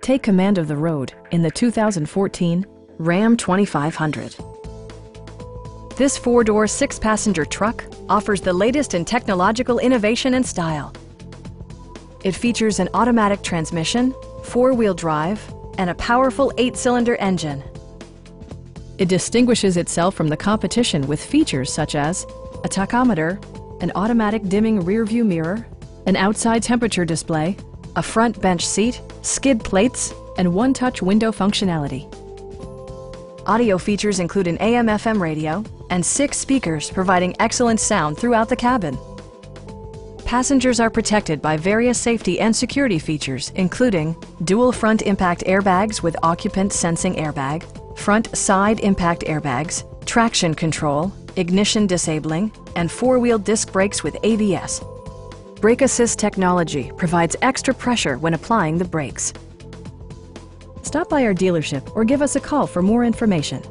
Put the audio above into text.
Take command of the road in the 2014 Ram 2500. This four-door, six-passenger truck offers the latest in technological innovation and style. It features an automatic transmission, four-wheel drive, and a powerful eight-cylinder engine. It distinguishes itself from the competition with features such as a tachometer, an automatic dimming rearview mirror, an outside temperature display, a front bench seat, skid plates, and one-touch window functionality. Audio features include an AM-FM radio and six speakers providing excellent sound throughout the cabin. Passengers are protected by various safety and security features, including dual front impact airbags with occupant sensing airbag, front side impact airbags, traction control, ignition disabling, and four-wheel disc brakes with ABS. Brake Assist technology provides extra pressure when applying the brakes. Stop by our dealership or give us a call for more information.